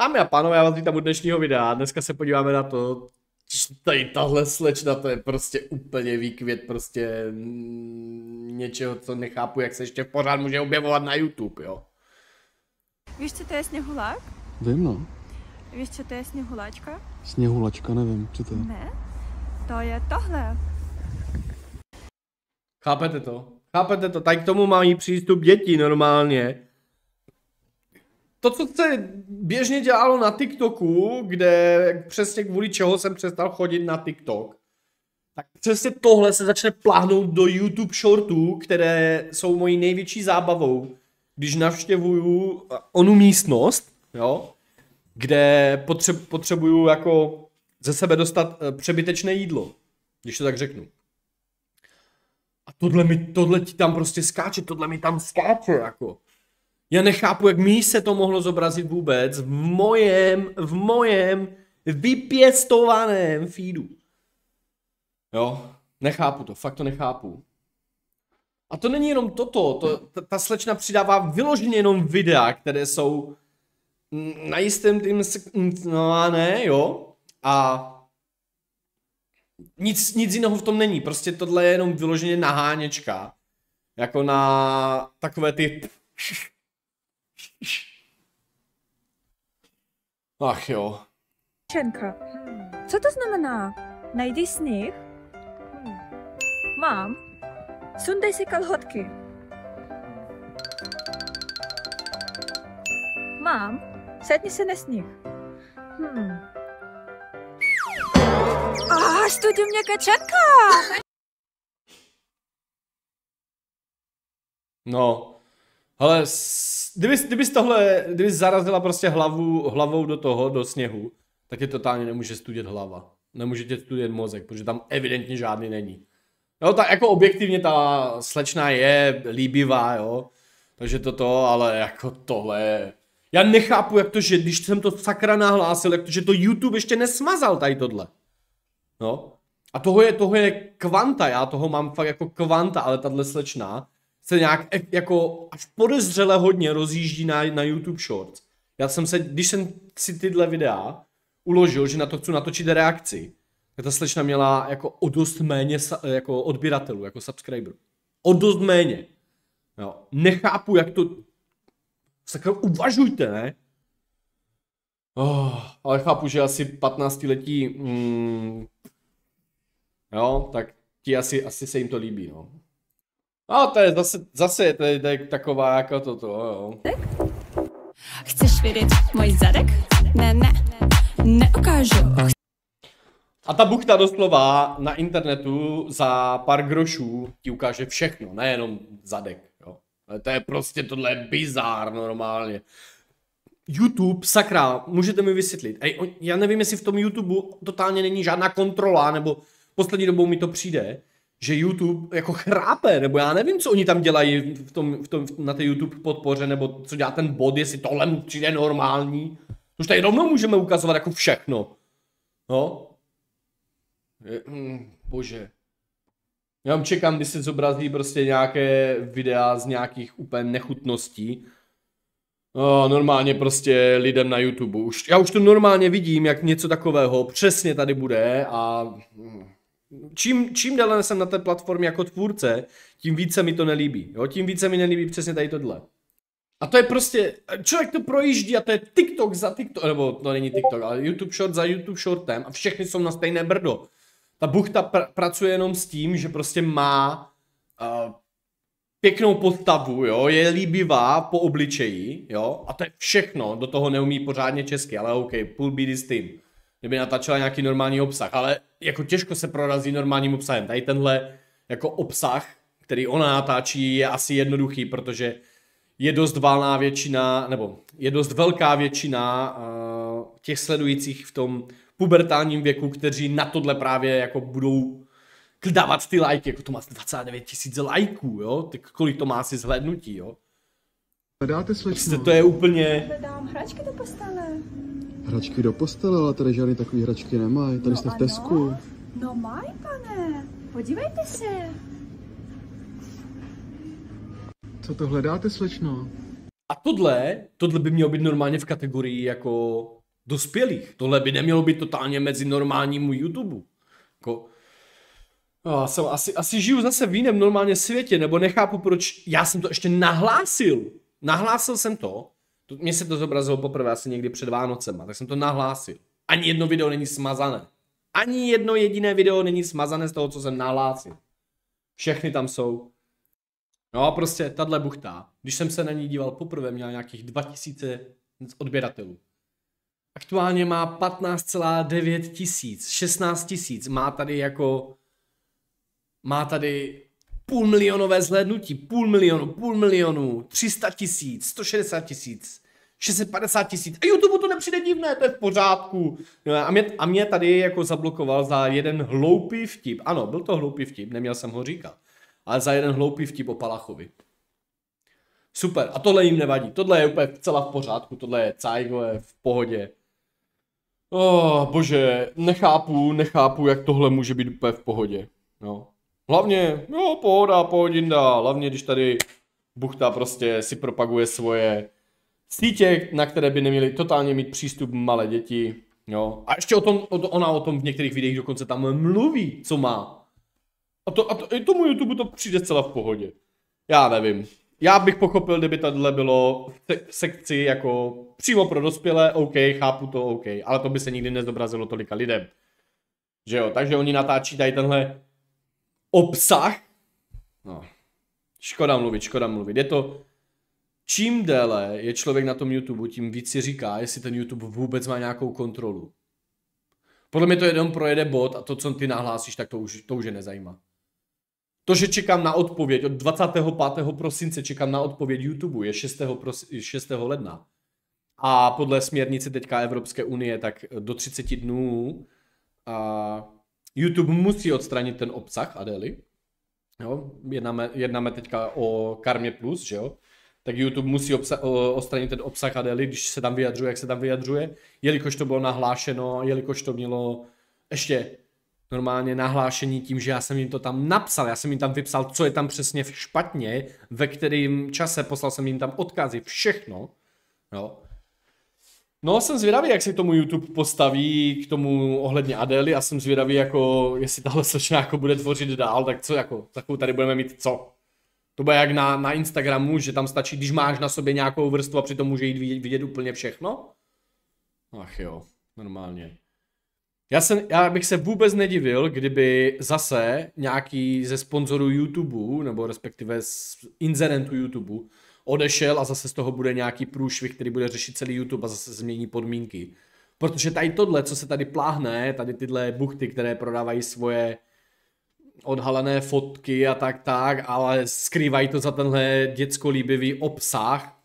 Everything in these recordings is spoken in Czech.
Dámy a pánové, já vás vítám u dnešního videa. Dneska se podíváme na to, tady tahle slečna, to je prostě úplně výkvět prostě něčeho, co nechápu, jak se ještě pořád může objevovat na YouTube, jo. Víš, co to je sněhulák? Vím, no. Víš, co to je sněhuláčka? Sněhulačka, nevím, co to je. Ne. To je tohle. Chápete to? Chápete to? Tak k tomu mají přístup děti normálně. To, co se běžně dělalo na TikToku, kde přesně kvůli čeho jsem přestal chodit na TikTok, tak přesně tohle se začne pláhnout do YouTube shortů, které jsou mojí největší zábavou, když navštěvuju onu místnost, jo, kde potře- potřebuju jako ze sebe dostat eh, přebytečné jídlo, když to tak řeknu. A tohle, mi, tohle ti tam prostě skáče, tohle mi tam skáče, jako. Já nechápu, jak mi se to mohlo zobrazit vůbec v mojem, v mojem vypěstovaném feedu. Jo, nechápu to, fakt to nechápu. A to není jenom toto, to, ta, ta slečna přidává vyloženě jenom videa, které jsou na jistém tím, no ne, jo, a nic, nic jiného v tom není, prostě tohle je jenom vyloženě naháněčka, jako na takové ty Ach jo. Čenka. Co to znamená? Najdi sníh? Mám. Sundej si kalhotky. Mám. Sedni se na sníh. Hmm. A, studium mě čeká. No, ale kdyby, kdyby tohle, kdyby zarazila prostě hlavu, hlavou do toho, do sněhu, tak je totálně nemůže studět hlava. Nemůže tě studět mozek, protože tam evidentně žádný není. Jo, tak jako objektivně ta slečna je líbivá, jo. Takže toto, ale jako tohle. Já nechápu, jak to, že když jsem to sakra nahlásil, jak to, že to YouTube ještě nesmazal tady tohle. No. A toho je, toho je kvanta, já toho mám fakt jako kvanta, ale tahle slečna se nějak e- jako až podezřele hodně rozjíždí na, na YouTube Shorts. Já jsem se, když jsem si tyhle videa uložil, že na to chci natočit reakci, tak ta slečna měla jako o dost méně jako odběratelů, jako subscriberů. O dost méně. Jo. Nechápu, jak to... Sakra, uvažujte, ne? Oh, ale chápu, že asi 15 letí mm, jo, tak ti asi, asi se jim to líbí, no. No, to je zase, zase je, to je taková jako toto, jo. Chceš vidět můj zadek? Ne, ne, neukážu. A ta buchta doslova na internetu za pár grošů ti ukáže všechno, nejenom zadek, jo. To je prostě, tohle je bizár normálně. YouTube, sakra, můžete mi vysvětlit. Ej, on- já nevím, jestli v tom YouTube totálně není žádná kontrola, nebo poslední dobou mi to přijde, že YouTube jako chrápe, nebo já nevím, co oni tam dělají v tom, v tom, na té YouTube podpoře, nebo co dělá ten bod, jestli tohle mu přijde normální. Už tady rovnou můžeme ukazovat jako všechno. No. Je, mm, bože. Já vám čekám, když se zobrazí prostě nějaké videa z nějakých úplně nechutností. No, normálně prostě lidem na YouTube. Už, já už to normálně vidím, jak něco takového přesně tady bude a mm, čím, čím déle jsem na té platformě jako tvůrce, tím více mi to nelíbí. Jo? Tím více mi nelíbí přesně tady tohle. A to je prostě, člověk to projíždí a to je TikTok za TikTok, nebo to není TikTok, ale YouTube Short za YouTube Shortem a všechny jsou na stejné brdo. Ta buchta pr- pracuje jenom s tím, že prostě má uh, pěknou postavu, jo, je líbivá po obličeji, jo, a to je všechno, do toho neumí pořádně česky, ale OK, půl bídy s tím. Kdyby natáčela nějaký normální obsah, ale jako těžko se prorazí normálním obsahem. Tady tenhle jako obsah, který ona natáčí, je asi jednoduchý, protože je dost valná většina, nebo je dost velká většina uh, těch sledujících v tom pubertálním věku, kteří na tohle právě jako budou dávat ty lajky, jako to má 29 tisíc lajků, jo, tak kolik to má asi zhlédnutí, jo. Hledáte Prostě slečno? to je úplně, Dám hračky do postele. Hračky do postele, ale tady žádný takový hračky nemají. Tady jste v Tesku. No maj, pane. Podívejte se. Co to hledáte, slečno? A tohle, tohle by mělo být normálně v kategorii jako dospělých. Tohle by nemělo být totálně mezi normálnímu YouTube. Jako, já jsem asi, asi žiju zase v jiném normálně světě, nebo nechápu, proč já jsem to ještě nahlásil. Nahlásil jsem to, to mně se to zobrazilo poprvé asi někdy před Vánocema, tak jsem to nahlásil. Ani jedno video není smazané. Ani jedno jediné video není smazané z toho, co jsem nahlásil. Všechny tam jsou. No a prostě tahle buchta, když jsem se na ní díval poprvé, měla nějakých 2000 odběratelů. Aktuálně má 15,9 tisíc, 16 tisíc, má tady jako, má tady půl milionové zhlédnutí, půl milionu, půl milionu, 300 tisíc, 160 tisíc, 650 tisíc. A YouTube to nepřijde divné, to je v pořádku. No a, mě, a mě tady jako zablokoval za jeden hloupý vtip. Ano, byl to hloupý vtip, neměl jsem ho říkat. Ale za jeden hloupý vtip o Palachovi. Super, a tohle jim nevadí. Tohle je úplně celá v pořádku, tohle je cajgo, je v pohodě. Oh, bože, nechápu, nechápu, jak tohle může být úplně v pohodě. No. Hlavně, jo, pohoda, pohodinda, hlavně když tady buchta prostě si propaguje svoje sítě, na které by neměly totálně mít přístup malé děti. Jo. A ještě o tom, o ona o tom v některých videích dokonce tam mluví, co má. A, to, a to, i tomu YouTube to přijde celá v pohodě. Já nevím. Já bych pochopil, kdyby tohle bylo v sekci jako přímo pro dospělé, OK, chápu to, OK, ale to by se nikdy nezobrazilo tolika lidem. Že jo, takže oni natáčí tady tenhle obsah. No, škoda mluvit, škoda mluvit. Je to, čím déle je člověk na tom YouTube, tím víc si říká, jestli ten YouTube vůbec má nějakou kontrolu. Podle mě to jenom projede bot a to, co ty nahlásíš, tak to už, to už je nezajímá. To, že čekám na odpověď, od 25. prosince čekám na odpověď YouTube, je 6. Prosi, 6. ledna. A podle směrnice teďka Evropské unie, tak do 30 dnů a YouTube musí odstranit ten obsah Adely. Jo, jednáme, jednáme teďka o Karmě Plus, že jo? Tak YouTube musí obsa- odstranit ten obsah Adely, když se tam vyjadřuje, jak se tam vyjadřuje, jelikož to bylo nahlášeno, jelikož to mělo ještě normálně nahlášení tím, že já jsem jim to tam napsal, já jsem jim tam vypsal, co je tam přesně špatně, ve kterým čase poslal jsem jim tam odkazy, všechno, jo. No, jsem zvědavý, jak se tomu YouTube postaví, k tomu ohledně Adely a jsem zvědavý, jako, jestli tahle slečna jako bude tvořit dál, tak co, jako, takovou tady budeme mít co? To bude jak na, na Instagramu, že tam stačí, když máš na sobě nějakou vrstvu a přitom může jít vidět, vidět úplně všechno? Ach jo, normálně. Já, jsem, já bych se vůbec nedivil, kdyby zase nějaký ze sponzorů YouTube, nebo respektive z inzerentů YouTube, odešel a zase z toho bude nějaký průšvih, který bude řešit celý YouTube a zase změní podmínky. Protože tady tohle, co se tady pláhne, tady tyhle buchty, které prodávají svoje odhalené fotky a tak tak, ale skrývají to za tenhle děcko líbivý obsah,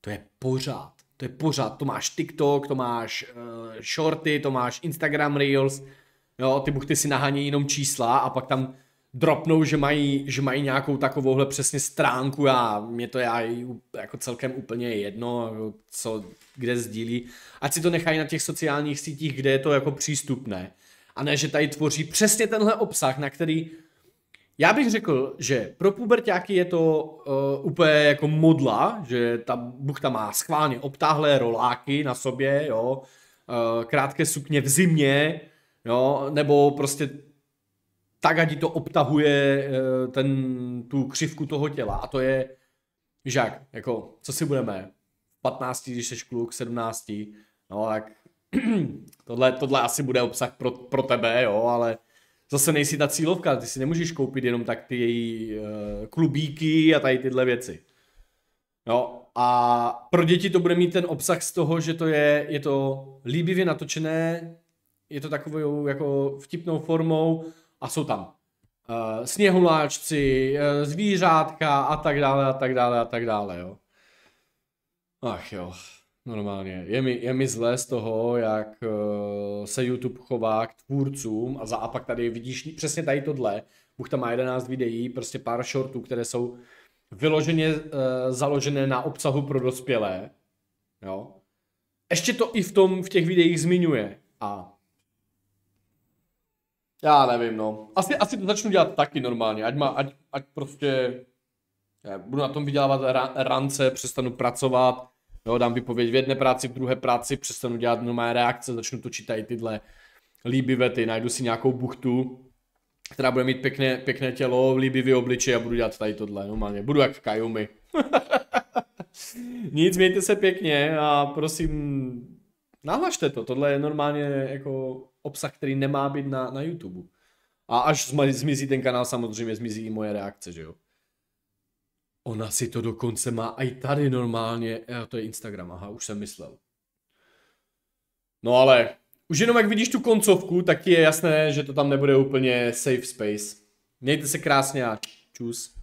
to je pořád. To je pořád, to máš TikTok, to máš uh, shorty, to máš Instagram Reels, jo, ty buchty si nahání jenom čísla a pak tam dropnou, že mají, že mají nějakou takovouhle přesně stránku a mě to já jako celkem úplně jedno, co, kde sdílí. Ať si to nechají na těch sociálních sítích, kde je to jako přístupné. A ne, že tady tvoří přesně tenhle obsah, na který já bych řekl, že pro pubertáky je to uh, úplně jako modla, že ta buchta má schválně obtáhlé roláky na sobě, jo, uh, krátké sukně v zimě, jo, nebo prostě tak, ať to obtahuje uh, ten, tu křivku toho těla. A to je, žák, jako, co si budeme, 15, když jsi kluk, 17, no tak tohle, tohle asi bude obsah pro, pro tebe, jo, ale zase nejsi ta cílovka, ty si nemůžeš koupit jenom tak ty její uh, klubíky a tady tyhle věci. Jo, a pro děti to bude mít ten obsah z toho, že to je, je to líbivě natočené, je to takovou jako vtipnou formou a jsou tam uh, sněhuláčci, uh, zvířátka a tak dále a tak dále a tak dále, jo. Ach jo. Normálně. Je mi, je mi zlé z toho, jak uh, se YouTube chová k tvůrcům a, za, a pak tady vidíš přesně tady tohle. Bůh tam má 11 videí, prostě pár shortů, které jsou vyloženě uh, založené na obsahu pro dospělé. Jo. Ještě to i v tom, v těch videích zmiňuje. A já nevím, no. Asi, asi to začnu dělat taky normálně, ať, má, ať, ať prostě Já budu na tom vydělávat ra- rance, přestanu pracovat, jo, dám vypověď v jedné práci, v druhé práci, přestanu dělat normální reakce, začnu točit tady tyhle líbivé ty, najdu si nějakou buchtu, která bude mít pěkné, pěkné tělo, líbivý obličej a budu dělat tady tohle, normálně, budu jak Kajumi. Nic, mějte se pěkně a prosím, nahlašte to, tohle je normálně jako obsah, který nemá být na, na YouTube. A až zmizí ten kanál, samozřejmě zmizí i moje reakce, že jo. Ona si to dokonce má i tady normálně, jo, to je Instagram, aha, už jsem myslel. No ale, už jenom jak vidíš tu koncovku, tak ti je jasné, že to tam nebude úplně safe space. Mějte se krásně a čus.